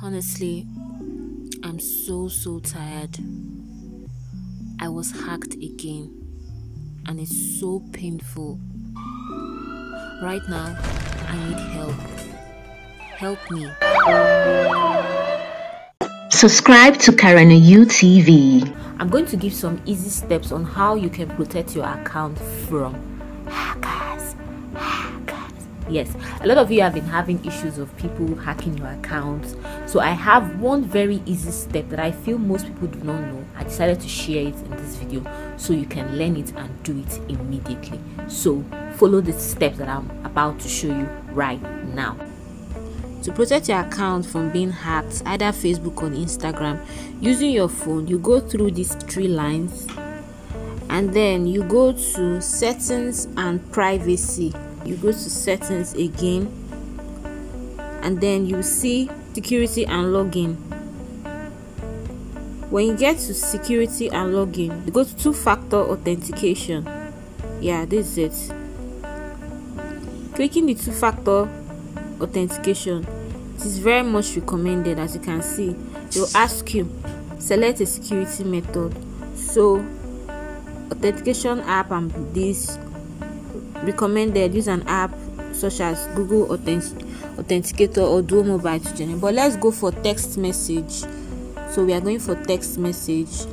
Honestly, I'm so so tired. I was hacked again and it's so painful. Right now, I need help. Help me. Subscribe to Karenayou TV. I'm going to give some easy steps on how you can protect your account from. Yes, a lot of you have been having issues of people hacking your accounts. So I have one very easy step that I feel most people do not know. I decided to share it in this video so you can learn it and do it immediately. So follow the steps that I'm about to show you right now. To protect your account from being hacked, either Facebook or Instagram, using your phone, you go through these three lines and then you go to settings and privacy. You go to settings again and then you see security and login. When you get to security and login, you go to two factor authentication. Yeah, this is it. Clicking the two factor authentication it is very much recommended as you can see they will ask you select a security method so authentication app and this recommended use an app such as google Authentic authenticator or duo mobile to generate. But let's go for text message. So we are going for text message.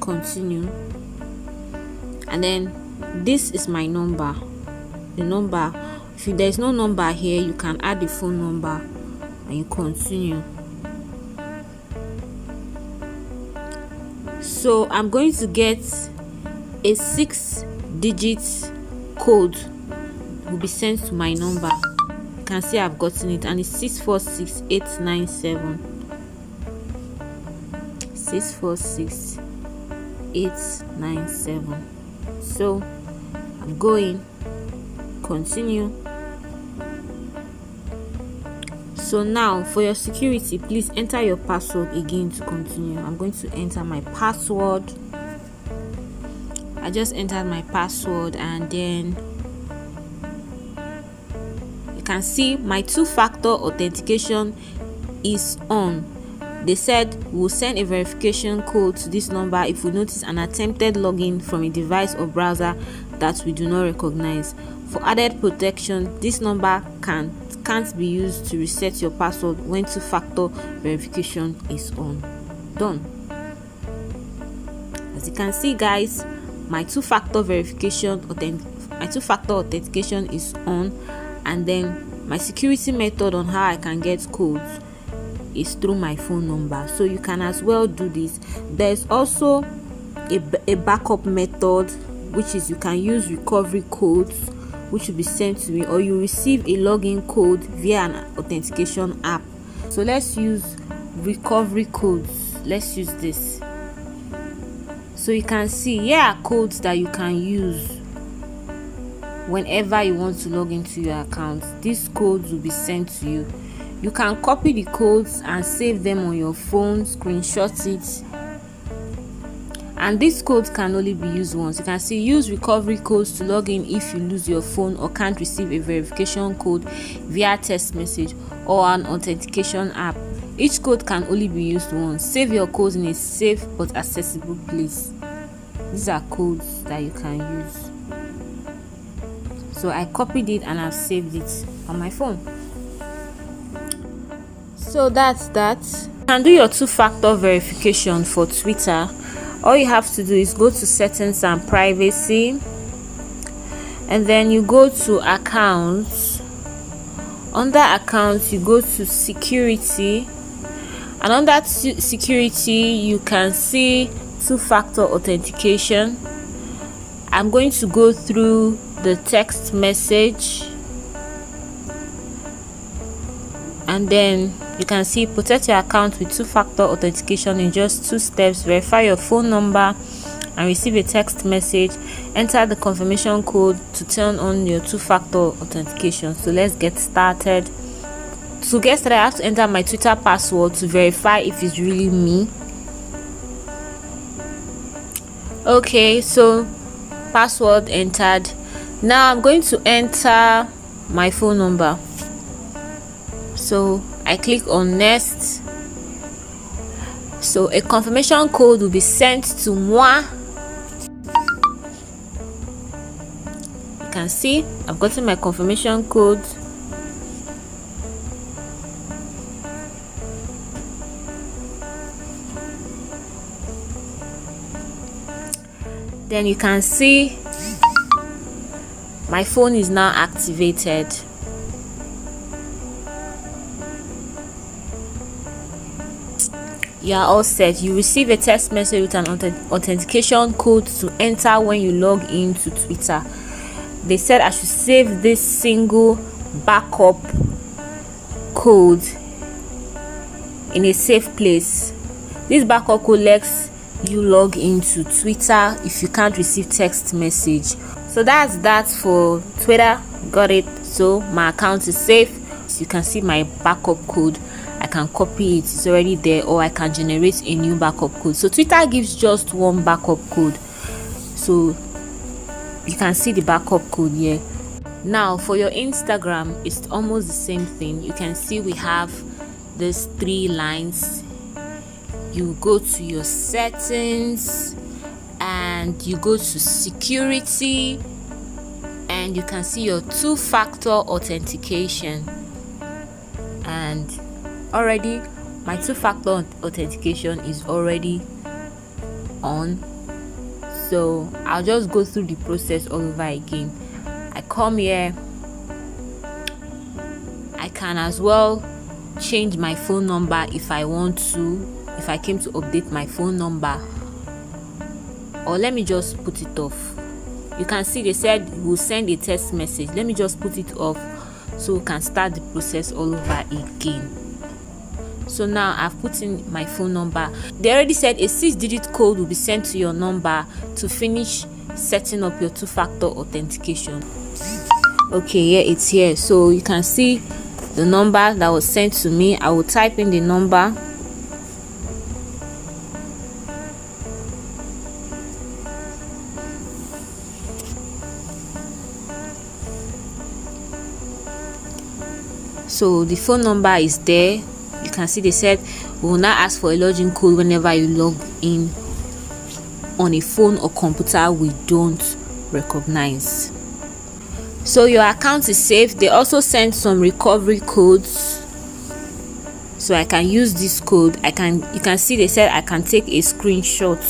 Continue. And then this is my number. The number if there is no number here you can add the phone number and you continue. So i'm going to get a six digit code will be sent to my number. You can see i've gotten it. And it's 646897 646897 so i'm going. Continue. So now for your security please enter your password again to continue. I'm going to enter my password i just entered my password and then you can see my two-factor authentication is on. They said we'll send a verification code to this number if we notice an attempted login from a device or browser that we do not recognize. For added protection this number can can't be used to reset your password when two-factor verification is on. Done. As you can see guys my two-factor verification my two-factor authentication is on and then my security method on how i can get codes is through my phone number. So you can as well do this. There's also a, a backup method which is you can use recovery codes which will be sent to me or you receive a login code via an authentication app. So let's use recovery codes. Let's use this so you can see here are codes that you can use whenever you want to log into your account. These codes will be sent to you. You can copy the codes and save them on your phone screenshot it. And these codes can only be used once. You can see use recovery codes to log in if you lose your phone or can't receive a verification code via text message or an authentication app. Each code can only be used once. Save your codes in a safe but accessible place these are codes that you can use. So i copied it and i've saved it on my phone. So that's that. You can do your two-factor verification for twitter. All you have to do is go to settings and privacy. And then you go to accounts. Under accounts you go to security. And under security you can see two-factor authentication. I'm going to go through the text message. And then you can see protect your account with two-factor authentication in just two steps. Verify your phone number and receive a text message. Enter the confirmation code to turn on your two-factor authentication. So let's get started. To get started i have to enter my twitter password to verify if it's really me okay so password entered. Now i'm going to enter my phone number. So I click on next. So a confirmation code will be sent to moi you can see I've gotten my confirmation code then you can see my phone is now activated. You are all set. You receive a text message with an authentication code to enter when you log into twitter. They said i should save this single backup code in a safe place. This backup code lets you log into twitter if you can't receive text message. So that's that for twitter. Got it. So my account is safe. So you can see my backup code. I can copy it. It's already there or i can generate a new backup code. So twitter gives just one backup code. So you can see the backup code here. Now for your instagram it's almost the same thing. You can see we have these three lines you go to your settings and you go to security and you can see your two factor authentication. And already my two factor authentication is already on. So I'll just go through the process all over again. I come here. I can as well change my phone number if I want to if I came to update my phone number or let me just put it off. You can see they said we'll send a text message. Let me just put it off so we can start the process all over again. So now i've put in my phone number. They already said a six digit code will be sent to your number to finish setting up your two-factor authentication. Okay yeah it's here. So you can see the number that was sent to me. I will type in the number so the phone number is there. You can see they said we will not ask for a login code whenever you log in. On a phone or computer we don't recognize. So your account is safe. They also sent some recovery codes. So i can use this code. I can you can see they said i can take a screenshot.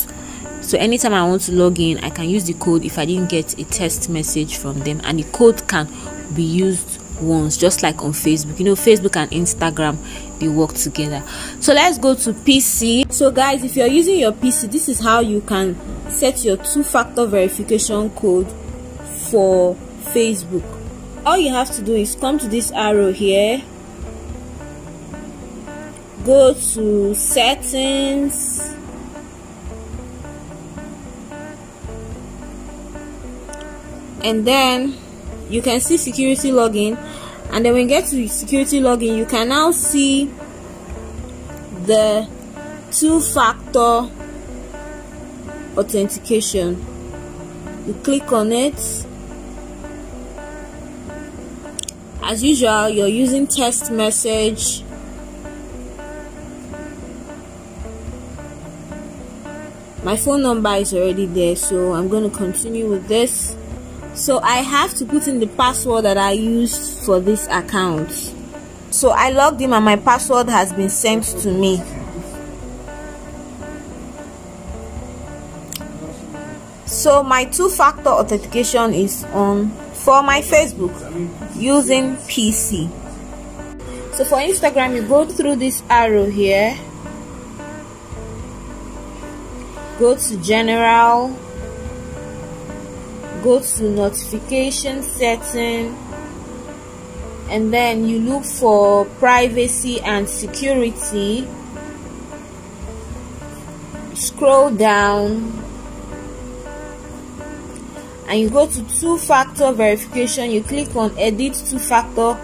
So anytime i want to log in i can use the code if i didn't get a text message from them. And the code can be used once just like on facebook. You know facebook and instagram they work together. So let's go to pc so guys if you're using your pc this is how you can set your two-factor verification code for facebook. All you have to do is come to this arrow here. Go to settings. And then you can see security login. And then when you get to security login you can now see the two-factor authentication. You click on it. As usual you're using text message. My phone number is already there so I'm going to continue with this so I have to put in the password that I used for this account. So I logged in and my password has been sent to me. So my two-factor authentication is on for my Facebook using PC so for Instagram you go through this arrow here. Go to general go to notification setting and then you look for privacy and security. Scroll down and you go to two-factor verification. You click on edit two-factor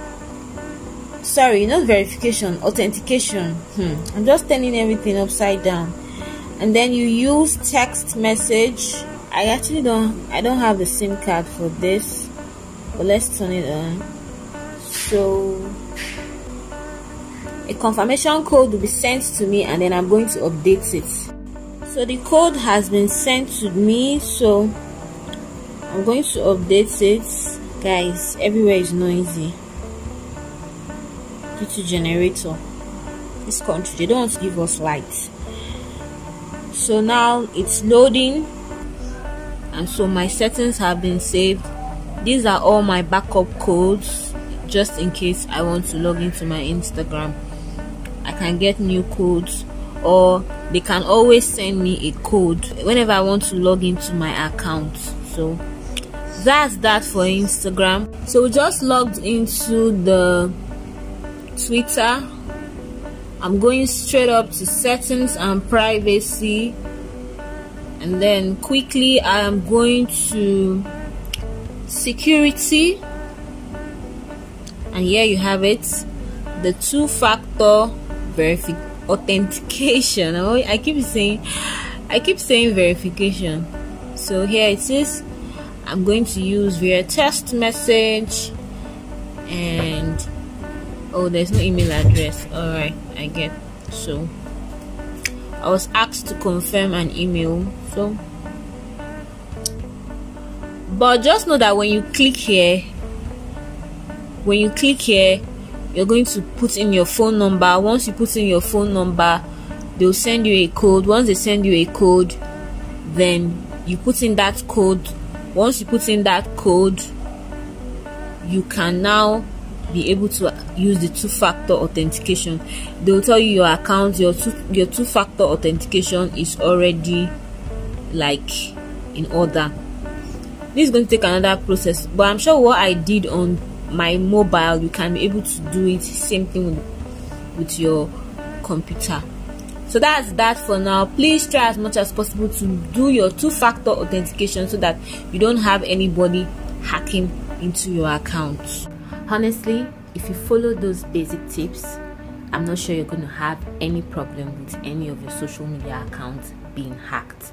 sorry not verification authentication. Hmm. i'm just turning everything upside down. And then you use text message I actually don't I don't have the SIM card for this but let's turn it on. So a confirmation code will be sent to me and then i'm going to update it. So the code has been sent to me so i'm going to update it. Guys everywhere is noisy due to generator. This country they don't give us light. So now it's loading and so my settings have been saved. These are all my backup codes just in case I want to log into my Instagram. I can get new codes or they can always send me a code whenever I want to log into my account. So that's that for Instagram. So we just logged into the Twitter. I'm going straight up to settings and privacy and then quickly I am going to security. And here you have it. The two-factor verification authentication. Oh, I keep saying I keep saying verification. So here it is. I'm going to use via text message. And oh there's no email address. All right i get so i was asked to confirm an email so. But just know that when you click here when you click here you're going to put in your phone number. Once you put in your phone number they'll send you a code. Once they send you a code then you put in that code. Once you put in that code you can now be able to use the two-factor authentication. They will tell you your account your two your two-factor authentication is already like in order. This is going to take another process but i'm sure what i did on my mobile you can be able to do it same thing with, with your computer. So that's that for now. Please try as much as possible to do your two-factor authentication so that you don't have anybody hacking into your account honestly if you follow those basic tips i'm not sure you're going to have any problem with any of your social media accounts being hacked